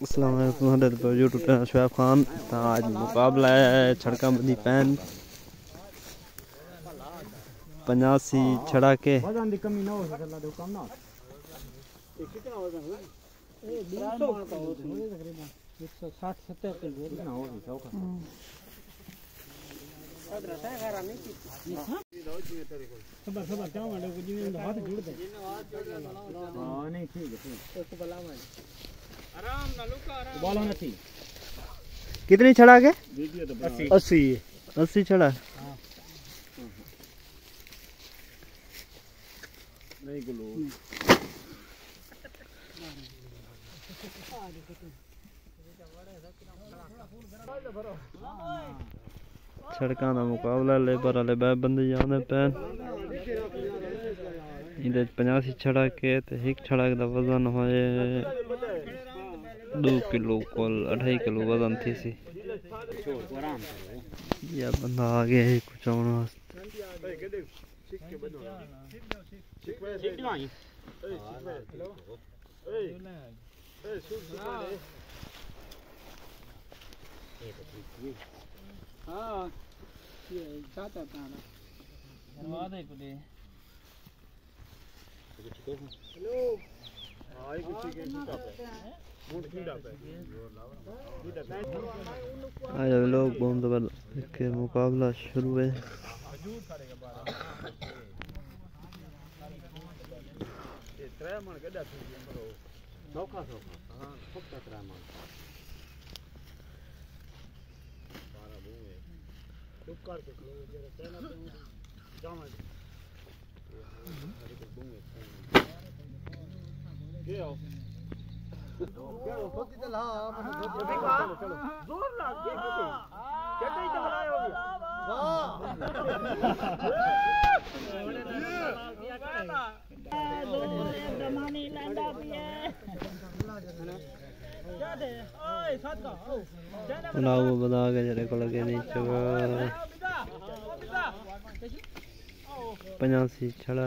السلام علیکم، حضرت پر یوٹیوب چینل شعیب خان۔ آج مقابلہ ہے چھڑکا بندی پین۔ پنجاسی چھڑا کے ہے یہ 200 تقریباً 160 70 کلو کتنا ہو گیا چوکا خبر خبر چاہوں گا کو جی ہاتھ جوڑ دے ہاں نہیں، ٹھیک ہے کتنی چڑھا گئے اسی۔ اسی چڑھا سڑکاں دا مقابلہ لیبر والے بے بندے جانے پین۔ اندے چھڑا کے تے ایک چھڑک دا وزن ہوئے۔ دو کلو کل اڑھائی کلو وزن تھی سی یہ بندہ آ گیا ہے کچھ آنا ہاں ہلو آج لوگ بہت زبردست کے مقابلہ شروع ہے ترے من گیو گیو گیا واہ زور دا پچاسی چھڑا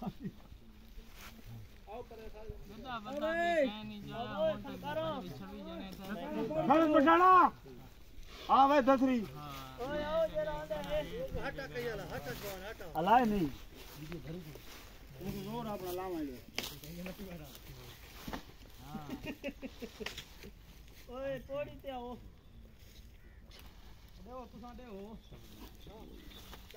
بتا نہیں زور اپنا اوئے توڑی تے آو دیو تساں دیو